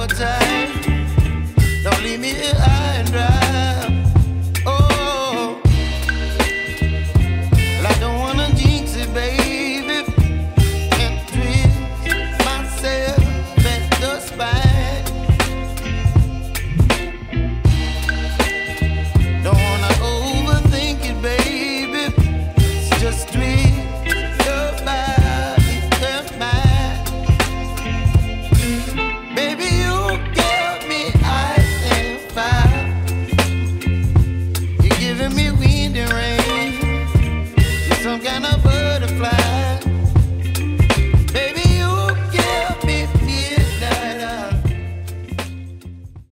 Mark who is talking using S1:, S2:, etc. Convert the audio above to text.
S1: appetite. Don't leave me here and dry.